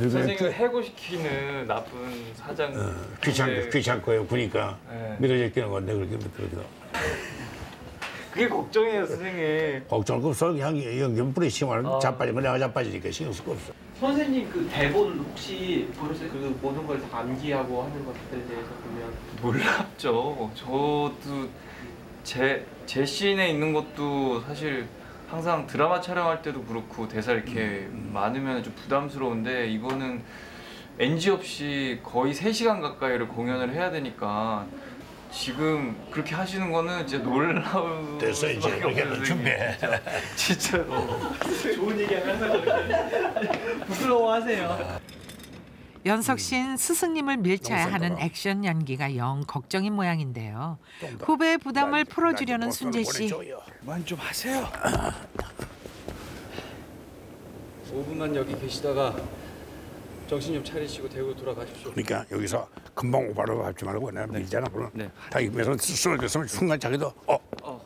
선생님을 해고시키는 나쁜 사장. 어, 귀찮 네. 귀찮고요. 보니까 네. 믿어지는 건데 그렇게 그렇게 그게 걱정이에요, 선생님. 걱정할 거 없어. 그냥 연기 뿌리치면 아. 자빠지면 내가 자빠지니까 신경 쓸 거 없어. 선생님 그 대본 혹시 보셨어요? 그 모든 걸 다 암기하고 하는 것들에 대해서 보면 몰랐죠. 저도 제, 제 씬에 있는 것도 사실 항상 드라마 촬영할 때도 그렇고 대사 이렇게 많으면 좀 부담스러운데 이거는 NG 없이 거의 3시간 가까이를 공연을 해야 되니까 지금 그렇게 하시는 거는 진짜 놀라운 됐어 이제 이렇게 준비해. 진짜로. 좋은 얘기 하면 항상 그렇게 부끄러워하세요. 연석 씨는 스승님을 밀쳐야 하는. 액션 연기가 영 걱정인 모양인데요. 후배의 부담을 풀어주려는 순재 씨. 그만 좀 하세요. 5분만 여기 계시다가 정신 좀 차리시고 대구 돌아가십시오. 그러니까 여기서 금방 오바로 밟지 말고 내가 밀잖아. 그럼 네. 다 입에서 쓰러졌으면 순간 자기도 어, 어.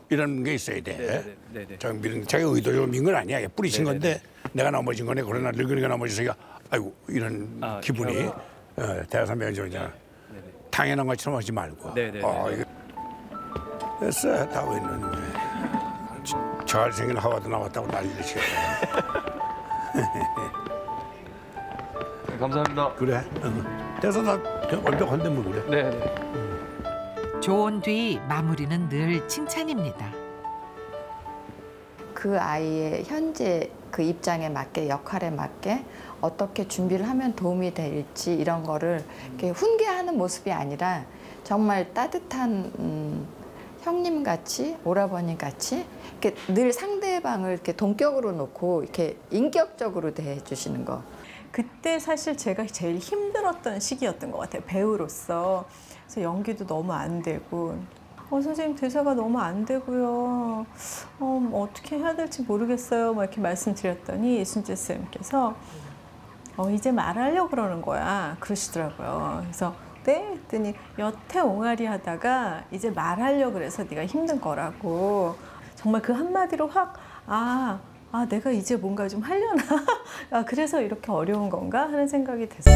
이런 게 있어야 돼. 네네네. 네네. 자 밀은 자기 의도적으로 민건 아니야. 뿌리친 네네네. 건데 내가 넘어진 거네. 그러나 늙은이가 넘어져서 아이고 이런 아, 기분이 어. 네네. 당연한 것처럼 하지 말고. 네네네. 어, 이거 됐어 다 있는데 잘생긴 하와도 나왔다고 난리를 치고 네, 감사합니다. 그래. 어. 됐어 나 완벽한데 뭐 그래. 네 네. 좋은 뒤 마무리는 늘 칭찬입니다. 그 아이의 현재 그 입장에 맞게 역할에 맞게 어떻게 준비를 하면 도움이 될지 이런 거를 이렇게 훈계하는 모습이 아니라 정말 따뜻한 음, 형님 같이 오라버니 같이 이렇게 늘 상대방을 이렇게 동격으로 놓고 이렇게 인격적으로 대해 주시는 거. 그때 사실 제가 제일 힘들었던 시기였던 것 같아요. 배우로서. 그래서 연기도 너무 안 되고. 어, 선생님 대사가 너무 안 되고요. 어, 뭐 어떻게 해야 될지 모르겠어요. 막 이렇게 말씀드렸더니 이순재 쌤께서 어, 이제 말하려고 그러는 거야. 그러시더라고요. 그래서 네? 했더니 여태 옹알이 하다가 이제 말하려고 그래서 네가 힘든 거라고. 정말 그 한마디로 확, 아, 아, 내가 이제 뭔가 좀 하려나? 아, 그래서 이렇게 어려운 건가? 하는 생각이 됐어요.